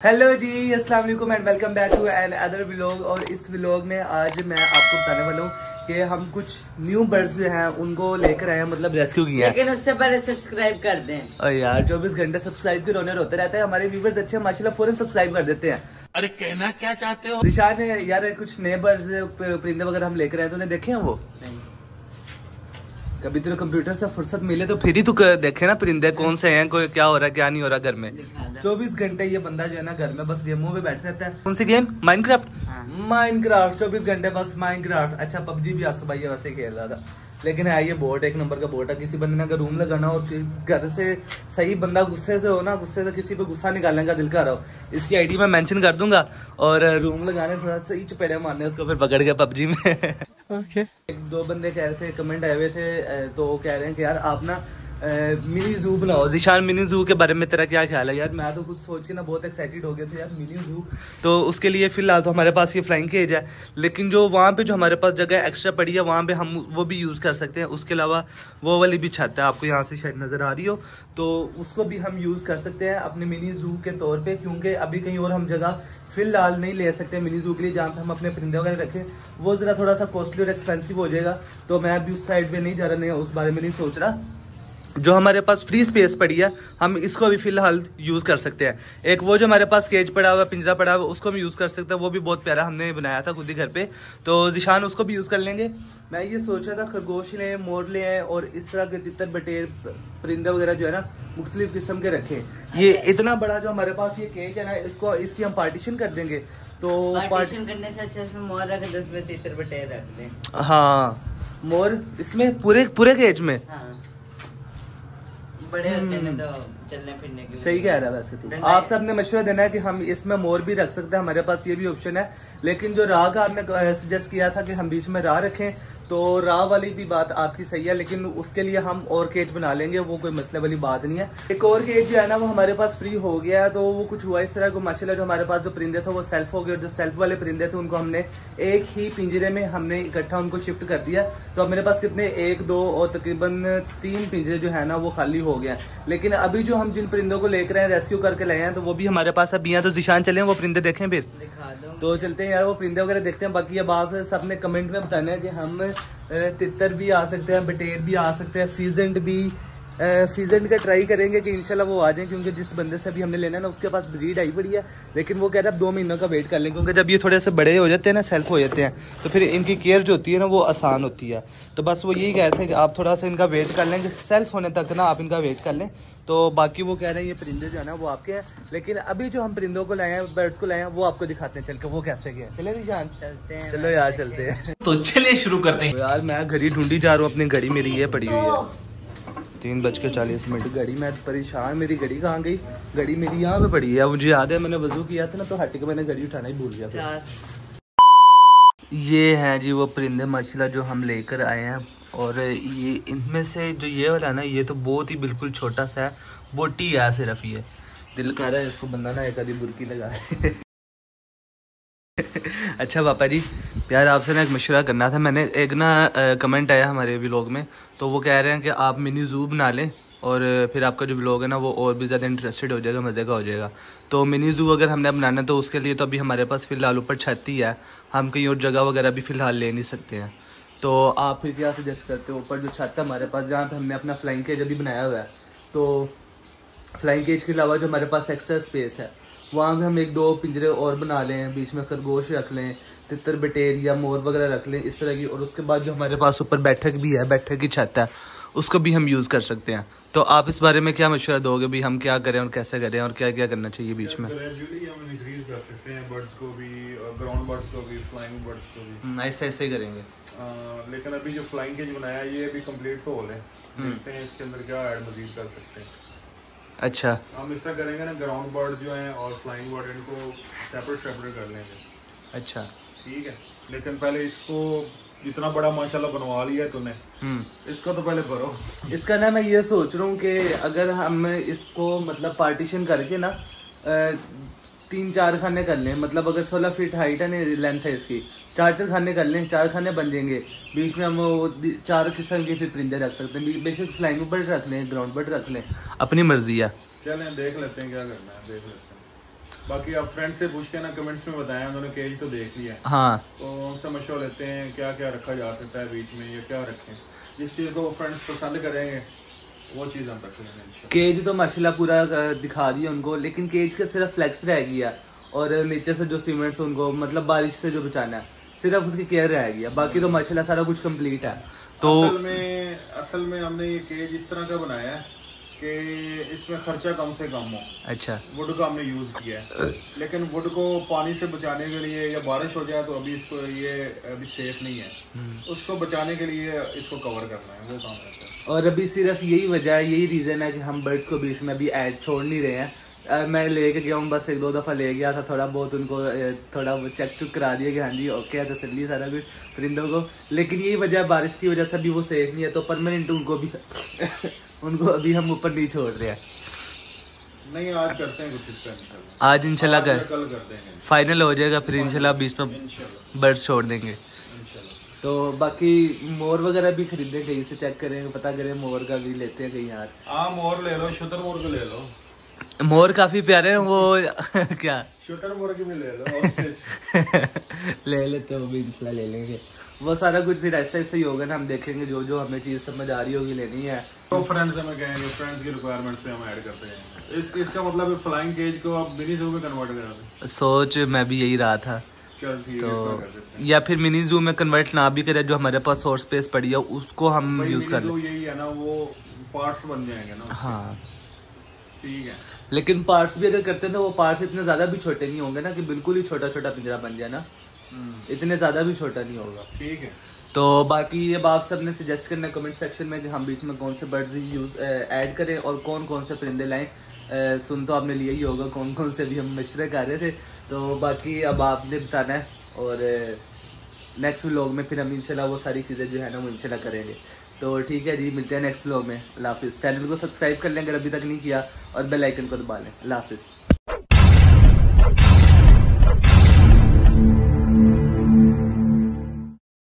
Hello जी अस्सलाम वालेकुम and welcome back to another vlog और इस व्लॉग में आज मैं आपको बताने वाला हूँ कि हम कुछ न्यू बर्ड्स जो हैं उनको लेकर आए हैं मतलब रेस्क्यू किया लेकिन उससे पहले सब्सक्राइब कर दें। और यार चौबीस घंटे सब्सक्राइब के रोने होते रहते हैं। हमारे व्यूवर्स अच्छे हैं, माशाल्लाह फ़ौरन सब्सक्राइब कर देते हैं। अरे कहना क्या चाहते हो? निशान यार कुछ नए बर्ड्स परिंदे वगैरह हम लेकर आए तो उन्हें देखे हैं वो? नहीं। कभी तेरे कंप्यूटर से फुर्सत मिले तो फिर ही तू देखे ना परिंदे कौन से हैं कोई क्या हो रहा है क्या नहीं हो रहा घर में? चौबीस घंटे ये बंदा जो है ना घर में बस गेमों में बैठ रहता है। कौन सी गेम माइनक्राफ्ट हाँ। माइनक्राफ्ट चौबीस घंटे बस माइनक्राफ्ट अच्छा पबजी भी आसो भाई वैसे खेल रहा था। लेकिन है ये बोट एक नंबर का बोट है। किसी बंदे ने अगर रूम लगाना हो घर से सही बंदा गुस्से से हो ना गुस्से से किसी पे गुस्सा निकालने का दिल कर रहा हो इसकी आईडी मैं मेंशन कर दूँगा। और रूम लगाने थोड़ा सही चपेड़े मारने उसको फिर पकड़ के पबजी में। ओके एक दो बंदे कह रहे थे कमेंट आए हुए थे तो कह रहे हैं कि यार आप ना मिनी जू बनाओ। जिशान, मिनी जू के बारे में तेरा क्या ख्याल है? यार, मैं तो कुछ सोच के ना बहुत एक्साइटेड हो गया था यार, मिनी जू। तो उसके लिए फ़िलहाल तो हमारे पास ये फ्लाइंग केज है। लेकिन जो वहाँ पे जो हमारे पास जगह एक्स्ट्रा पड़ी है, वहाँ पे हम वो भी यूज़ कर सकते हैं। उसके अलावा वो वाली भी छत है, आपको यहाँ से शायद नज़र आ रही हो। तो उसको भी हम यूज़ कर सकते हैं अपने मिनी जू के तौर पर क्योंकि अभी कहीं और हम जगह फ़िलहाल नहीं ले सकते मिनी जू के लिए, जहाँ पे हम अपने परिंदे वगैरह रखें। वो ज़रा थोड़ा सा कॉस्टली और एक्सपेंसिव हो जाएगा। तो मैं अभी उस साइड पे नहीं जा रहा, नहीं, उस बारे में नहीं सोच रहा। जो हमारे पास फ्री स्पेस पड़ी है हम इसको अभी फ़िलहाल यूज़ कर सकते हैं। एक वो जो हमारे पास केज पड़ा हुआ पिंजरा पड़ा हुआ उसको हम यूज़ कर सकते हैं। वो भी बहुत प्यारा हमने बनाया था खुद ही घर पे। तो जिशान उसको भी यूज़ कर लेंगे। मैं ये सोच रहा था खरगोश लें मोर लें और इस तरह के तितर बटेर परिंदा वगैरह जो है ना मुख्तलिफ़ किस्म के रखें। ये इतना बड़ा जो हमारे पास ये केज है ना इसको इसकी हम पार्टीशन कर देंगे। तो पार्ट पार्टीशन करने से अच्छा इसमें मोर रख दो तितर बटेर रख दें। हाँ मोर इसमें पूरे पूरे केज में? हाँ। बड़े होते हैं ना तो चलने फिरने की सही कह रहा है वैसे तो। आप। सबने मशवरा देना है कि हम इसमें मोर भी रख सकते हैं हमारे पास ये भी ऑप्शन है। लेकिन जो राह का आपने सजेस्ट किया था कि हम बीच में राह रखें तो राह वाली भी बात आपकी सही है लेकिन उसके लिए हम और केज बना लेंगे वो कोई मसले वाली बात नहीं है। एक और केज जो है ना वो हमारे पास फ्री हो गया है तो वो कुछ हुआ इस तरह को माशाल्लाह जो हमारे पास जो परिंदे थे वो सेल्फ हो गए और जो सेल्फ वाले परिंदे थे उनको हमने एक ही पिंजरे में हमने इकट्ठा उनको शिफ्ट कर दिया। तो अब मेरे पास कितने? एक दो और तकरीबन तीन पिंजरे जो है ना वो खाली हो गया लेकिन अभी जो हम जिन परिंदों को लेकर हैं रेस्क्यू करके लाए हैं तो वो भी हमारे पास अभी हैं। तो जिशान चले वो परिंदे देखें फिर। दिखा दो। तो चलते हैं यार वो परिंदे वगैरह देखते हैं। बाकी अब आप सबने कमेंट में बताना है कि हम तितर भी आ सकते हैं बटेर भी आ सकते हैं सीजेंट भी फीजेंट का ट्राई करेंगे कि इंशाल्लाह वो आ जाएँ क्योंकि जिस बंदे से अभी हमने लेना है ना उसके पास ब्रीड आई पड़ी है। लेकिन वो कह रहा है अब दो महीनों का वेट कर लें क्योंकि जब ये थोड़े से बड़े हो जाते हैं ना सेल्फ हो जाते हैं तो फिर इनकी केयर जो होती है ना वो आसान होती है। तो बस वो यही कह रहे थे कि आप थोड़ा सा इनका वेट कर लें कि सेल्फ होने तक ना आप इनका वेट कर लें। तो बाकी वो कह रहे हैं ये परिंदे जो है ना वो आपके हैं। लेकिन अभी जो हम परिंदों को लाए हैं बर्ड्स को लाए हैं वो आपको दिखाते हैं चल के वो कैसे गए चले भी निशान चलते हैं चलो यार चलते हैं। तो चलिए शुरू करते हैं। तो यार मैं घड़ी ढूंढी जा रहा हूँ अपनी घड़ी मेरी ये पड़ी हुई है। तीन बज के चालीस मिनट। घड़ी मैं परेशान मेरी घड़ी कहाँ गई? घड़ी मेरी यहाँ पे पड़ी है। मुझे याद है मैंने वज़ू किया था ना तो हट के मैंने घड़ी उठाना ही भूल गया था। ये हैं जी वो परिंदे माशाल्लाह जो हम लेकर आए हैं। और ये इनमें से जो ये वाला है ना ये तो बहुत ही बिल्कुल छोटा सा है बोटी है सिर्फ़ ये। दिल कर रहा है इसको बंदा ना एक आधी बुरकी लगा अच्छा पापा जी यार आपसे ना एक मशवरा करना था। मैंने एक ना कमेंट आया हमारे व्लॉग में तो वो कह रहे हैं कि आप मिनी जू बना लें और फिर आपका जो व्लॉग है ना, वो और भी ज़्यादा इंटरेस्टेड हो जाएगा, मज़े का हो जाएगा। तो मिनी जू अगर हमने बनाना तो उसके लिए तो अभी हमारे पास फ़िलहाल ऊपर छत ही है। हम कहीं और जगह वगैरह भी फ़िलहाल ले नहीं सकते हैं। तो आप फिर क्या सजेस्ट करते हो? ऊपर जो छत है हमारे पास, जहाँ पर हमने अपना फ्लाइंग केज अभी बनाया हुआ है। तो फ्लाइंग केज के अलावा जो हमारे पास एक्स्ट्रा स्पेस है वहाँ पे हम एक दो पिंजरे और बना लें बीच में खरगोश रख लें तितर बटेर या मोर वगैरह रख लें इस तरह की। और उसके बाद जो हमारे पास ऊपर बैठक भी है बैठक की छत है उसको भी हम यूज़ कर सकते हैं। तो आप इस बारे में क्या मशवरा दोगे भी हम क्या करें और कैसे करें और क्या क्या करना चाहिए बीच में? ग्रेजुअली हम इंक्रीज कर सकते हैं बर्ड्स को भी ग्राउंड बर्ड्स को भी फ्लाइंग बर्ड्स को भी। ऐसे ऐसे ही करेंगे। अह, लेकिन अभी जो फ्लाइंग केज बनाया ये अभी कंप्लीट तो हो है। देखते हैं इसके अंदर क्या ऐड मजीद कर सकते हैं। अच्छा। हम इस तरह करेंगे ना ग्राउंड बर्ड जो हैं और फ्लाइंग बर्ड इनको सेपरेट सेपरेट कर लेंगे। अच्छा। ठीक है? लेकिन पहले इसको इतना बड़ा माशाल्लाह बनवा लिया है तूने। हम्म। इसको तो पहले भरो। इसका ना मैं ये सोच रहा हूँ कि अगर हम इसको मतलब पार्टीशन करके ना तीन चार खाने कर लें। मतलब अगर सोलह फीट हाइट है ना लेंथ है इसकी। चार चार खाने कर लें चार खाने बन जाएँगे। बीच में हम वो चार किस्म के फिर परिंदे रख सकते हैं। बेशक फ्लाइंग बर्ड रख लें ग्राउंड बर्ड रख लें। अपनी मर्ज़ी है। चलें देख लेते हैं क्या करना है देख लेते हैं। बाकी आप फ्रेंड से पूछते हैं ना कमेंट्स में बताया उन्होंने केज तो देख लिया। है। हाँ तो उनसे मशवरा लेते हैं क्या क्या रखा जा सकता है बीच में या क्या रखें। जिस चीज़ को फ्रेंड्स पसंद करेंगे। वो चीज़ हम केज तो माशाल्लाह पूरा दिखा दिया उनको लेकिन केज का सिर्फ़ फ्लेक्स रह गया और नीचे से जो सीमेंट्स उनको मतलब बारिश से जो बचाना है सिर्फ़ उसकी केयर रह गया बाकी तो माशाल्लाह सारा कुछ कंप्लीट है। तो असल में असल में हमने ये केज इस तरह का बनाया है कि इसमें खर्चा कम से कम हो। अच्छा। वुड का हमने यूज़ किया है। लेकिन वुड को पानी से बचाने के लिए या बारिश हो जाए तो अभी इसको ये अभी सेफ़ नहीं है। उसको बचाने के लिए इसको कवर करना है वो काम रहता है। और अभी सिर्फ़ यही वजह है यही रीजन है कि हम बर्ड्स को बीच में अभी ऐड छोड़ नहीं रहे हैं। अ, मैं लेके गया हूँ बस एक दो दफ़ा ले गया था थोड़ा बहुत उनको थोड़ा चेक चुक करा दिया कि हाँ जी ओके है तसली सारा कुछ परिंदों को। लेकिन यही वजह है बारिश की वजह से अभी वो सेफ़ नहीं है तो परमानेंट उनको भी उनको अभी हम ऊपर नहीं छोड़ रहे हैं। नहीं आज करते हैं कुछ इंशाल्लाह। आज इंशाल्लाह कर। कर फाइनल हो जाएगा फिर इंशाल्लाह बीच में बर्ड्स छोड़ देंगे। तो बाकी मोर वगैरह भी खरीदे कहीं से चेक करें पता करें मोर का भी लेते हैं कहीं यार। आम और ले लो शुतर मुर्ग ले लो। मोर काफ़ी प्यारे हैं वो क्या? शुतर मुर्ग भी ले लो ले लेते हैं वो भी इंशाल्लाह ले लेंगे। वो सारा कुछ फिर ऐसा ऐसा ही होगा ना हम देखेंगे जो जो हमें चीज़ समझ आ रही होगी लेनी है। तो फ्रेंड्स हमें कहेंगे फ्रेंड्स की रिक्वायरमेंट्स पे हम ऐड करते हैं। इस इसका मतलब फ्लाइंग केज को आप मिनी जू में कन्वर्ट करा सोच मैं भी यही रहा था। है तो या फिर मिनी जू में कन्वर्ट ना भी करे जो हमारे पास सोर्स स्पेस पड़ी है उसको हम यूज़ कर लें। यही है ना वो पार्ट्स बन जाएँगे ना हाँ। ठीक है। लेकिन पार्ट्स भी अगर करते हैं तो वो पार्ट्स इतने ज़्यादा भी छोटे नहीं होंगे ना कि बिल्कुल ही छोटा छोटा पिंजरा बन जाए ना। हम्म, इतने ज़्यादा भी छोटा नहीं होगा। ठीक है। तो बाकी अब आप सबने सजेस्ट करना कमेंट सेक्शन में कि हम बीच में कौन से बर्ड्स यूज़ ऐड करें और कौन कौन से परिंदे लाएँ। सुन तो आपने लिया ही होगा कौन कौन से भी हम मशवरे कर रहे थे। तो बाकी अब आपने बताना है और नेक्स्ट व्लॉग में फिर हम इंशाल्लाह वो सारी चीज़ें जो है ना वो इंशाल्लाह करेंगे। तो ठीक है जी, मिलते हैं नेक्स्ट व्लॉग में। अल्लाह हाफिज़। चैनल को सब्सक्राइब कर लें अगर अभी तक नहीं किया और बेल आइकन को दबा लें। अल्लाह हाफिज़।